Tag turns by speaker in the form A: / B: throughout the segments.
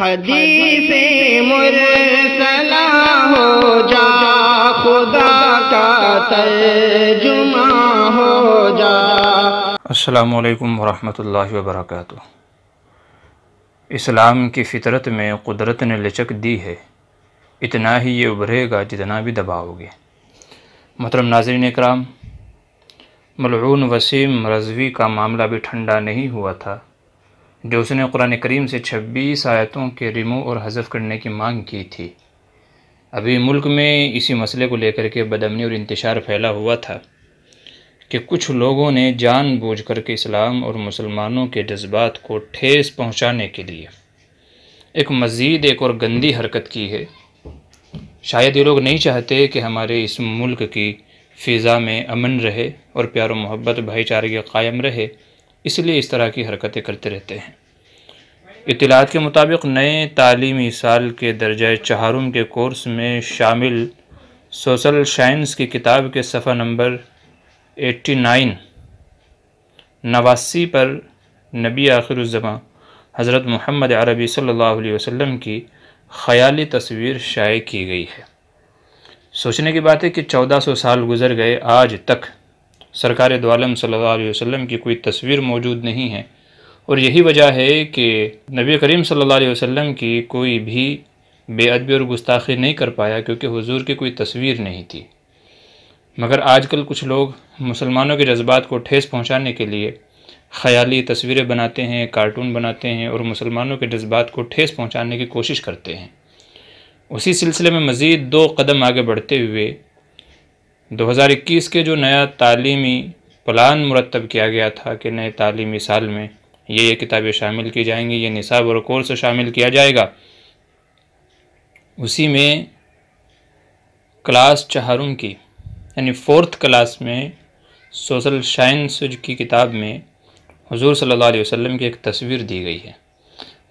A: हदीस मुरसला हो जा खुदा का तर्जुमा हो जा।
B: असलकम वरहमतुल्लाहि वबरकatuh इस्लाम की फ़ितरत में कुदरत ने लचक दी है इतना ही ये उभरेगा जितना भी दबाओगे। मोहतरम नाजरीन कराम मलून वसीम रजवी का मामला भी ठंडा नहीं हुआ था। जो उसने कुरान करीम से 26 आयतों के रिमूव और हज़फ करने की मांग की थी। अभी मुल्क में इसी मसले को लेकर के बदमनी और इंतशार फैला हुआ था कि कुछ लोगों ने जान बूझ कर के इस्लाम और मुसलमानों के जज्बात को ठेस पहुँचाने के लिए एक मज़ीद एक और गंदी हरकत की है। शायद ये लोग नहीं चाहते कि हमारे इस मुल्क की फ़िज़ा में अमन रहे और प्यार मोहब्बत भाईचारे कायम रहे। इसलिए इस तरह की हरकतें करते रहते हैं। इतलात के मुताबिक नए तालीमी साल के दर्जा चहारुम के कोर्स में शामिल सोशल साइंस की किताब के सफ़ा नंबर 89 नवासी पर नबी आखिर आखिरज़मा हज़रत मोहम्मद अरबी सल्लल्लाहु अलैहि वसल्लम की ख़याली तस्वीर शाये की गई है। सोचने की बात है कि 1400 साल गुज़र गए आज तक सरकार दोम सल्लल्लाहु की कोई तस्वीर मौजूद नहीं है। और यही वजह है कि नबी करीम अलैहि वसल्लम की कोई भी बेअदबी और गुस्ताखी नहीं कर पाया क्योंकि हुजूर की कोई तस्वीर नहीं थी। मगर आजकल कुछ लोग मुसलमानों के जज्बात को ठेस पहुँचाने के लिए ख़याली तस्वीरें बनाते हैं, कार्टून बनाते हैं और मुसलमानों के जज्बात को ठेस पहुँचाने की कोशिश करते हैं। उसी सिलसिले में मज़ीद दो कदम आगे बढ़ते हुए 2021 के जो नया तालीमी प्लान मुरतब किया गया था कि नए तालीमी साल में ये ये किताबें शामिल की जाएँगी, ये निसाब और कोर्स शामिल किया जाएगा। उसी में क्लास चहारुम की, यानी फोर्थ क्लास में सोशल साइंस की किताब में हुजूर सल्लल्लाहु अलैहि वसल्लम की एक तस्वीर दी गई है।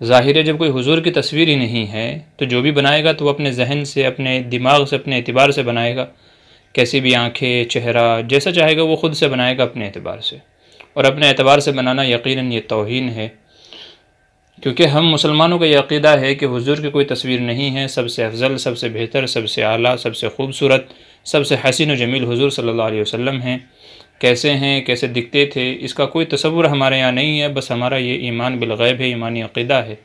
B: ज़ाहिर है, जब कोई हुजूर की तस्वीर ही नहीं है तो जो भी बनाएगा तो वो अपने जहन से, अपने दिमाग से, अपने एतबार से बनाएगा। कैसी भी आँखें, चेहरा, जैसा चाहेगा वो ख़ुद से बनाएगा अपने एतबार से। और अपने एतबार से बनाना यकीन ये तोहन है, क्योंकि हम मुसलमानों का यकीदा है कि हुजूर की कोई तस्वीर नहीं है। सबसे अफजल, सबसे बेहतर, सबसे आला, सबसे खूबसूरत, सबसे हसीन व जमील हुजूर सल्लल्लाहु अलैहि वसल्लम हैं। कैसे हैं, कैसे दिखते थे, इसका कोई तस्वुर हमारे यहाँ नहीं है। बस हमारा ये ईमान बिलगैब है, ईमानी अकीदा है।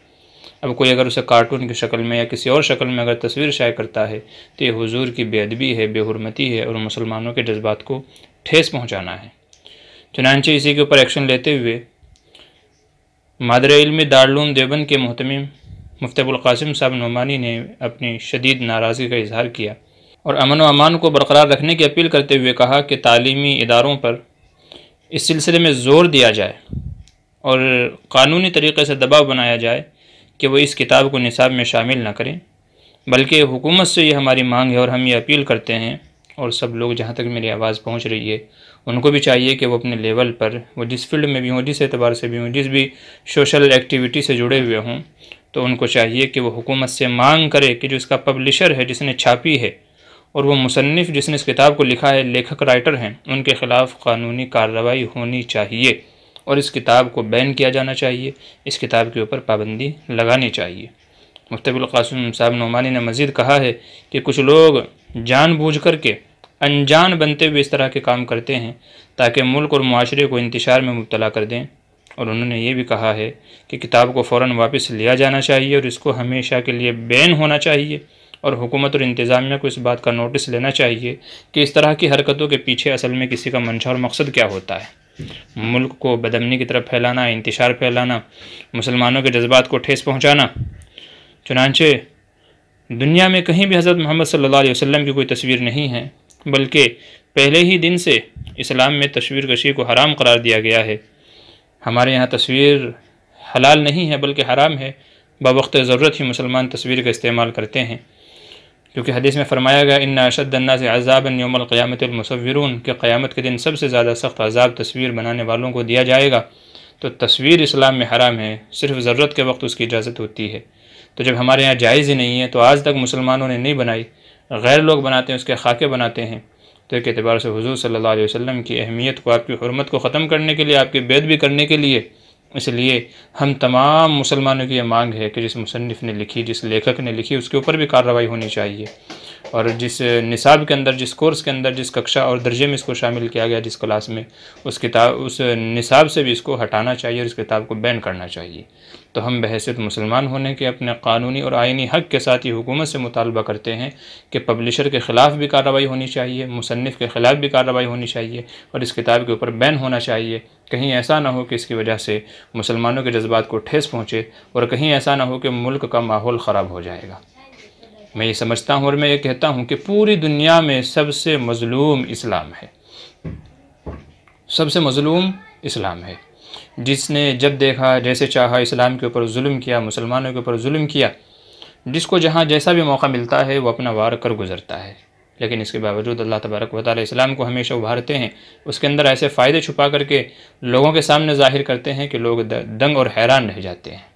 B: अब कोई अगर उसे कार्टून की शक्ल में या किसी और शक्ल में अगर तस्वीर शाये करता है तो ये हुजूर की बेअदबी है, बेहरमती है और मुसलमानों के जज्बात को ठेस पहुँचाना है। चुनानचे इसी के ऊपर एक्शन लेते हुए मादर इल्म दारूम देवबंद के महतम मुफ्तबुलकासिम साहब नुमानी ने अपनी शदीद नाराज़गी का इजहार किया और अमन व अमान को बरकरार रखने की अपील करते हुए कहा कि तालीमी इदारों पर इस सिलसिले में ज़ोर दिया जाए और क़ानूनी तरीके से दबाव बनाया जाए कि वो इस किताब को निसाब में शामिल ना करें। बल्कि हुकूमत से ये हमारी मांग है और हम ये अपील करते हैं, और सब लोग जहाँ तक मेरी आवाज़ पहुँच रही है, उनको भी चाहिए कि वो अपने लेवल पर, वो जिस फ़ील्ड में भी हों, जिस एतबार से भी हों, जिस भी सोशल एक्टिविटी से जुड़े हुए हों तो उनको चाहिए कि वो हुकूमत से मांग करे कि जो इसका पब्लिशर है, जिसने छापी है, और वो मुसनफ़ जिसने इस किताब को लिखा है, लेखक, राइटर हैं, उनके ख़िलाफ़ कानूनी कार्रवाई होनी चाहिए। और इस किताब को बैन किया जाना चाहिए, इस किताब के ऊपर पाबंदी लगानी चाहिए। मुफ्तबिलकासम साहब नुमानी ने मज़ीद कहा है कि कुछ लोग जान बूझ कर के अनजान बनते हुए इस तरह के काम करते हैं, ताकि मुल्क और माशरे को इंतशार में मुबतला कर दें। और उन्होंने ये भी कहा है कि किताब को फ़ौर वापस लिया जाना चाहिए और इसको हमेशा के लिए बैन होना चाहिए और हुकूमत और इंतज़ामिया को इस बात का नोटिस लेना चाहिए कि इस तरह की हरकतों के पीछे असल में किसी का मंशा और मकसद क्या होता है। मुल्क को बदमनी की तरफ़ फैलाना इंतशार फैलाना, मुसलमानों के जज्बात को ठेस पहुँचाना। चुनानचे दुनिया में कहीं भी हज़रत मोहम्मद अलैहि वसल्लम की कोई तस्वीर नहीं है, बल्कि पहले ही दिन से इस्लाम में तस्वीर कशी को हराम करार दिया गया है। हमारे यहाँ तस्वीर हलाल नहीं है, बल्कि हराम है। बवक्त ज़रूरत ही मुसलमान तस्वीर का इस्तेमाल करते हैं। क्योंकि हदीस में फरमाया गया इन अशदन्ना से अजाब यमलक़यामतमसवरून के क़्यामत के दिन सबसे ज़्यादा सख्त अजाब तस्वीर बनाने वालों को दिया जाएगा। तो तस्वीर इस्लाम में हराम है, सिर्फ़ ज़रूरत के वक्त उसकी इजाज़त होती है। तो जब हमारे यहाँ जायज़ ही नहीं है तो आज तक मुसलमानों ने नहीं बनाई। गैर लोग बनाते हैं, उसके खाके बनाते हैं। तो एक अतबार से हजूर सल्ला वसम की अहमियत को, आपकी हरमत को ख़त्म करने के लिए, आपकी बेद भी करने के लिए इसलिए हम तमाम मुसलमानों की यह मांग है कि जिस मुसनफ़ ने लिखी, जिस लेखक ने लिखी, उसके ऊपर भी कार्रवाई होनी चाहिए। और जिस निसाब के अंदर, जिस कोर्स के अंदर, जिस कक्षा और दर्जे में इसको शामिल किया गया, जिस क्लास में, उस किताब, उस निसाब से भी इसको हटाना चाहिए और इस किताब को बैन करना चाहिए। तो हम बहसीत मुसलमान होने के अपने कानूनी और आइनी हक़ के साथ ही हुकूमत से मुतालबा करते हैं कि पब्लिशर के ख़िलाफ़ भी कार्रवाई होनी चाहिए मुसनफ़ के ख़िलाफ़ भी कार्रवाई होनी चाहिए और इस किताब के ऊपर बैन होना चाहिए। कहीं ऐसा ना हो कि इसकी वजह से मुसलमानों के जज्बात को ठेस पहुँचे और कहीं ऐसा ना हो कि मुल्क का माहौल ख़राब हो जाएगा। मैं ये समझता हूँ और मैं ये कहता हूँ कि पूरी दुनिया में सबसे मज़लूम इस्लाम है। सबसे मज़लूम इस्लाम है। जिसने जब देखा, जैसे चाहा, इस्लाम के ऊपर जुल्म किया, मुसलमानों के ऊपर जुल्म किया, जिसको जहाँ जैसा भी मौका मिलता है, वो अपना वार कर गुज़रता है। लेकिन इसके बावजूद अल्लाह तबारक व ताली इस्लाम को हमेशा उभारते हैं। उसके अंदर ऐसे फ़ायदे छुपा करके लोगों के सामने ज़ाहिर करते हैं कि लोग दंग और हैरान रह जाते हैं।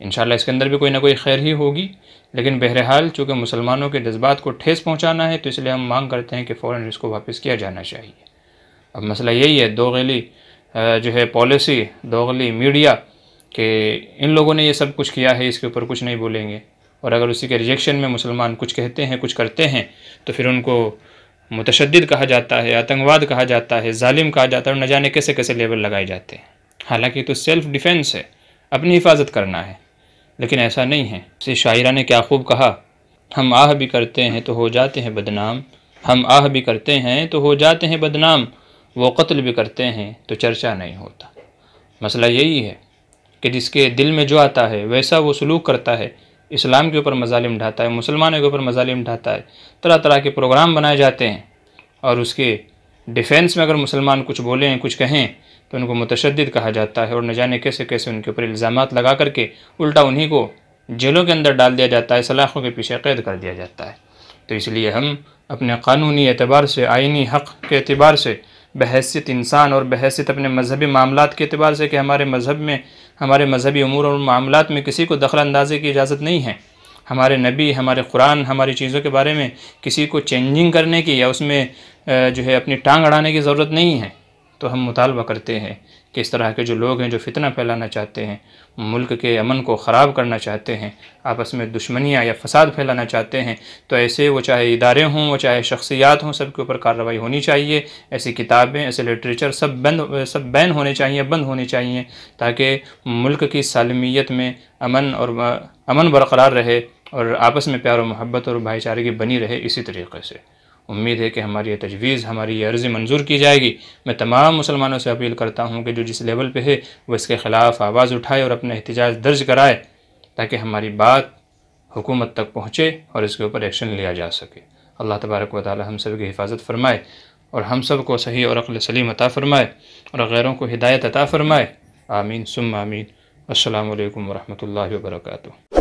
B: इन इसके अंदर भी कोई ना कोई खैर ही होगी। लेकिन बहरहाल, चूँकि मुसलमानों के जज्बात को ठेस पहुँचाना है तो इसलिए हम मांग करते हैं कि फ़ौर इसको वापस किया जाना चाहिए। अब मसला यही है, दोगली जो है पॉलिसी, दोगली मीडिया, कि इन लोगों ने ये सब कुछ किया है, इसके ऊपर कुछ नहीं बोलेंगे। और अगर उसी के रिजेक्शन में मुसलमान कुछ कहते हैं, कुछ करते हैं तो फिर उनको मुतशद कहा जाता है, आतंकवाद कहा जाता है ालिम कहा जाता है, और न जाने कैसे कैसे लेवल लगाए जाते हैं। हालाँकि तो सेल्फ़ डिफेंस है, अपनी हिफाजत करना है। लेकिन ऐसा नहीं है। इसे शायरा ने क्या खूब कहा? हम आह भी करते हैं तो हो जाते हैं बदनाम। हम आह भी करते हैं तो हो जाते हैं बदनाम। वो कत्ल भी करते हैं तो चर्चा नहीं होता। मसला यही है कि जिसके दिल में जो आता है, वैसा वो सलूक करता है। इस्लाम के ऊपर मजालिम ढाता है, मुसलमानों के ऊपर मजालिम ढाता है। तरह तरह के प्रोग्राम बनाए जाते हैं और उसके डिफेंस में अगर मुसलमान कुछ बोलें, कुछ कहें तो उनको मुतशद कहा जाता है और न जाने कैसे कैसे उनके ऊपर इल्ज़ाम लगा करके उल्टा उन्हीं को जेलों के अंदर डाल दिया जाता है, सलाखों के पीछे कैद कर दिया जाता है। तो इसलिए हम अपने कानूनी एतबार से आइनी हक़ के अतबार से बहसीत इंसान और बहसीत अपने मजहबी मामला के अतबार से कि हमारे मज़हब में, हमारे मजहबी अमूर और मामला में किसी को दखल अंदाजी की इजाज़त नहीं है। हमारे नबी, हमारे कुरान, हमारी चीज़ों के बारे में किसी को चेंजिंग करने की या उसमें जो है अपनी टांग अड़ाने की ज़रूरत नहीं है तो हम मुतालबा करते हैं कि इस तरह के जो लोग हैं, जो फितना फैलाना चाहते हैं, मुल्क के अमन को ख़राब करना चाहते हैं, आपस में दुश्मनियाँ या फसाद फैलाना चाहते हैं तो ऐसे वो चाहे इदारे हों, वो चाहे शख्सियात हों सब के ऊपर कार्रवाई होनी चाहिए, ऐसी किताबें, ऐसे लिटरेचर सब बंद, सब बैन होने चाहिए, बंद होने चाहिए, ताकि मुल्क की सालमियत में अमन और अमन बरकरार रहे और आपस में प्यार और मोहब्बत और भाईचारे की बनी रहे इसी तरीके से। उम्मीद है कि हमारी ये तजवीज़, हमारी ये अर्ज़ी मंजूर की जाएगी। मैं तमाम मुसलमानों से अपील करता हूँ कि जो जिस लेवल पे है, वो इसके ख़िलाफ़ आवाज़ उठाए और अपना एहतजाज दर्ज कराए, ताकि हमारी बात हुकूमत तक पहुँचे और इसके ऊपर एक्शन लिया जा सके। अल्लाह तबारक व ताली हम सब की हिफाजत फरमाए और हम सबको सही और अक़ल सलीम अता फ़रमाए और गैरों को हिदायत अता फ़रमाए। आमीन सुम आमीन। अल्लाम वरहमल वर्का